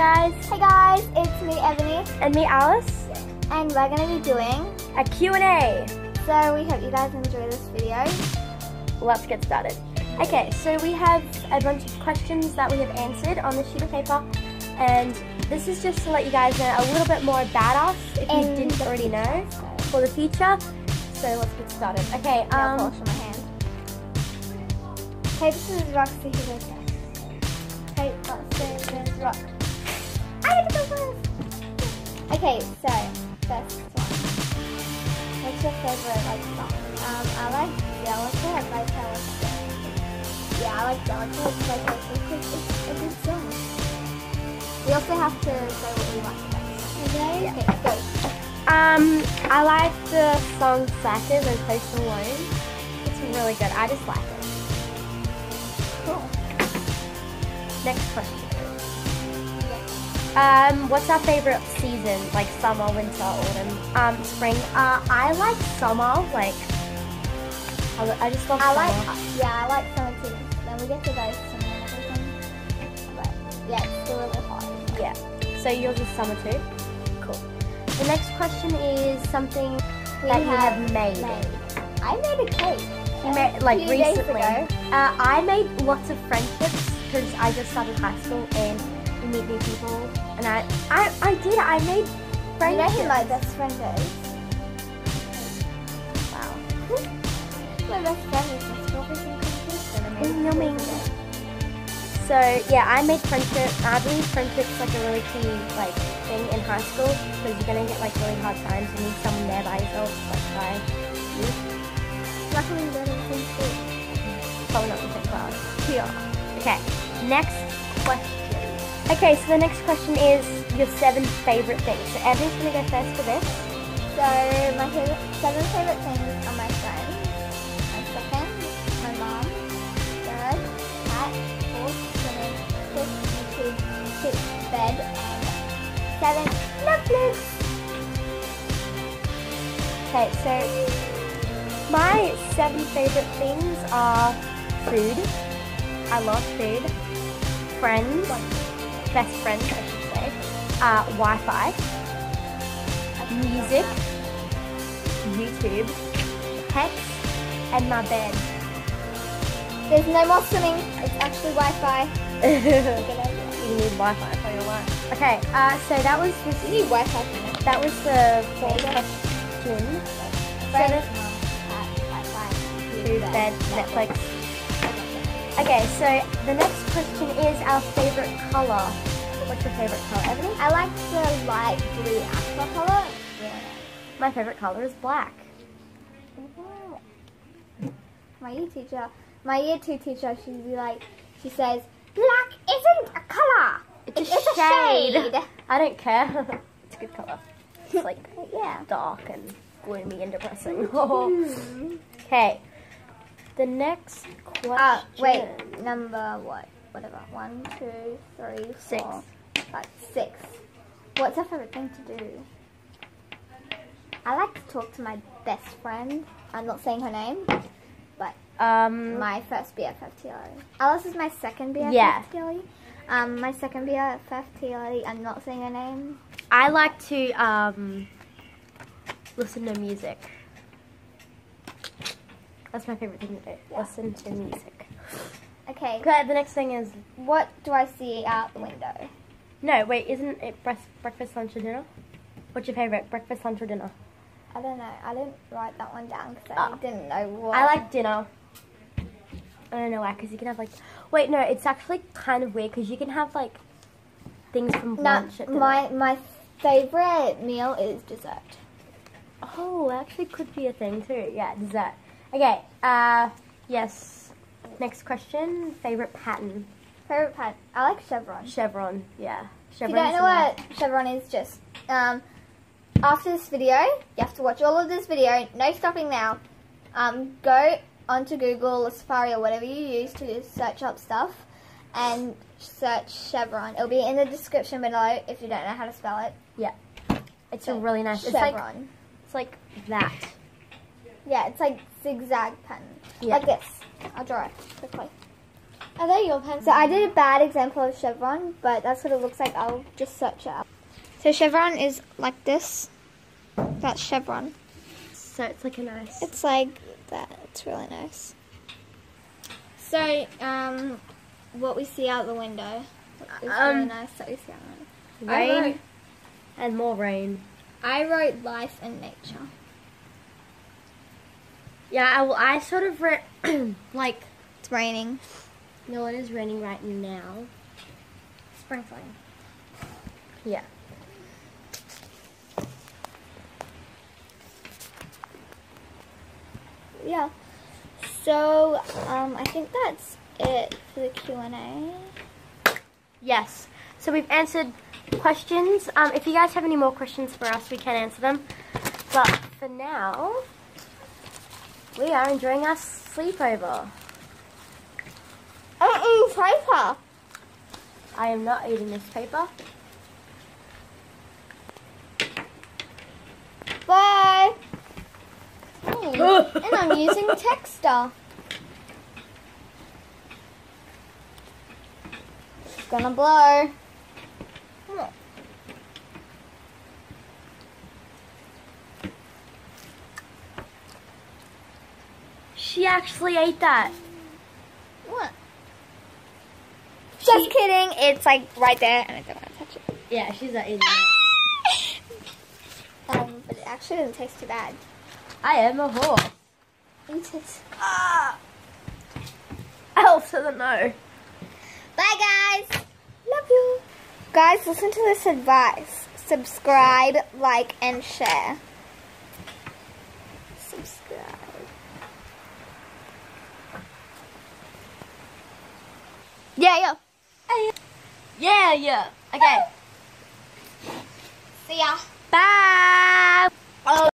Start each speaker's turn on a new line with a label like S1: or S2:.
S1: guys.
S2: Hey guys, it's me Ebony
S1: And me, Alice.
S2: and we're going to be doing,
S1: A Q&A.
S2: so we hope you guys enjoy this video.
S1: Let's get started. Okay, so we have a bunch of questions that we have answered on the sheet of paper. And this is just to let you guys know a little bit more about us if you didn't already know for the future. So let's get started. Okay,
S2: Now
S1: um,
S2: wash my hand. Scissors, rock, see who goes first. Paper, scissors, rock. Okay, so, first one. What's your favorite like song? Um, I like Delicate by Taylor Swift. Yeah, I like Delicate by Taylor Swift because it's a good song. We also have to say what we like best. Okay? Okay, go.
S1: um, I like the song Slackers and Post Malone. It's really good. I just like it.
S2: Cool.
S1: Next question. Um, what's our favorite season? Like summer, winter, autumn, um, spring. Uh, I like summer. Like, I, I just love
S2: I
S1: summer.
S2: like, yeah, I like summer too. Then we get to go summer and everything. But yeah, it's still really hot.
S1: Yeah. So yours is summer too. Cool. The next question is something
S2: We
S1: that you have
S2: have
S1: made.
S2: I made a cake.
S1: You made like recently. Uh, I made lots of friendships because I just started high school and meet new people. And I, I, I did. I made
S2: You
S1: friendships.
S2: know who my best friend is?
S1: Wow.
S2: My best friend is my strawberries and cookies. And I made
S1: yummy. So yeah, I made friendship. I believe friendship's like a really key like thing in high school because you're gonna get like really hard times and need someone there by yourself, like by you.
S2: Luckily, we're in the same school.
S1: Probably not the same class. Yeah. Okay. Next question. Okay, so the next question is your seven favorite things. So Evan's gonna go first for this.
S2: So my favorite, seven favorite things are my friends. My second, my mom. Third, cat. Fourth, swimming. Fifth, YouTube. Sixth, bed. And seven, Netflix.
S1: Okay, so my seven favorite things are food. I love food. Friends. Best friends, I should say. Uh, Wi-Fi. Music. YouTube. Pets. And my bed.
S2: There's no more swimming. It's actually Wi-Fi.
S1: you need Wi-Fi for your life. Okay, uh, so that was
S2: You need Wi-Fi for that.
S1: that was the fourth
S2: There you go.
S1: question.
S2: Friends,
S1: Seven.
S2: mom, cat, Wi-Fi,
S1: Food, bed, Netflix. Okay, so the next question is our favorite color. What's your favorite color, Ebony?
S2: I like the light blue aqua color. It's really
S1: My favorite color is black.
S2: Mm-hmm. My year teacher, my year two teacher, she'd be like, she says, black isn't a color.
S1: It's,
S2: It's a shade.
S1: I don't care. it's a good color. It's like
S2: Yeah.
S1: dark and gloomy and depressing. Okay. The next question.
S2: Uh, wait, number what? Whatever. One, two, three,
S1: Six.
S2: four, five, six. What's your favorite thing to do? I like to talk to my best friend. I'm not saying her name, but
S1: Um,
S2: my first BFF TLE. Alice is my second BFF
S1: Yeah.
S2: TLE. Um, my second BFF TLE. I'm not saying her name.
S1: I like to um, listen to music. That's my favorite thing to do.
S2: Yeah.
S1: Listen to music.
S2: Okay.
S1: Okay, the next thing is
S2: What do I see out the window?
S1: no, wait, isn't it breakfast, lunch, or dinner? What's your favorite? Breakfast, lunch, or dinner?
S2: I don't know. I didn't write that one down because
S1: Oh.
S2: I ah. didn't know what.
S1: I like dinner. I don't know why, because you can have like. Wait, no, it's actually kind of weird because you can have like things from
S2: No,
S1: lunch at dinner.
S2: my my favorite meal is dessert.
S1: Oh, actually could be a thing too. Yeah, dessert. Okay. Uh, yes. Next question. Favorite pattern.
S2: Favorite pattern? I like chevron.
S1: Chevron. Yeah.
S2: If
S1: Chevron.
S2: you don't know what chevron is, just um, after this video, you have to watch all of this video. No stopping now. Um, go onto Google or Safari or whatever you use to search up stuff, and search chevron. It'll be in the description below if you don't know how to spell it. Yeah.
S1: It's a really nice. It's like
S2: chevron.
S1: it's like that.
S2: Yeah, it's like zigzag pattern,
S1: Yeah.
S2: like this. I'll draw it quickly. Are they your pens? So I did a bad example of chevron, but that's what it looks like. I'll just search it up. So chevron is like this. That's chevron.
S1: So it's like a nice.
S2: It's like that. It's really nice. So, um, what we see out the window is really
S1: Um,
S2: nice that we see out the window. I
S1: rain
S2: wrote,
S1: and more rain.
S2: I wrote life and nature.
S1: Yeah, I, well, I sort of read like
S2: It's raining.
S1: no, it is raining right now.
S2: Sprinkling.
S1: Yeah.
S2: Yeah. So, um, I think that's it for the Q&A.
S1: Yes. So we've answered questions. Um, if you guys have any more questions for us, we can answer them. But for now, we are enjoying our sleepover.
S2: I'm eating paper.
S1: I am not eating this paper.
S2: Bye. And I'm using Texter. It's gonna blow.
S1: She actually ate that.
S2: What? Just kidding. It's like right there, and I don't want to touch it.
S1: Yeah, she's not eating it.
S2: Um, but it actually doesn't taste too bad.
S1: I am a horse.
S2: Eat it.
S1: Ah. Elf doesn't know.
S2: Bye, guys. Love you. Guys, listen to this advice. Subscribe, like, and share. Yeah, yeah.
S1: Yeah, yeah. Okay.
S2: See ya. Bye.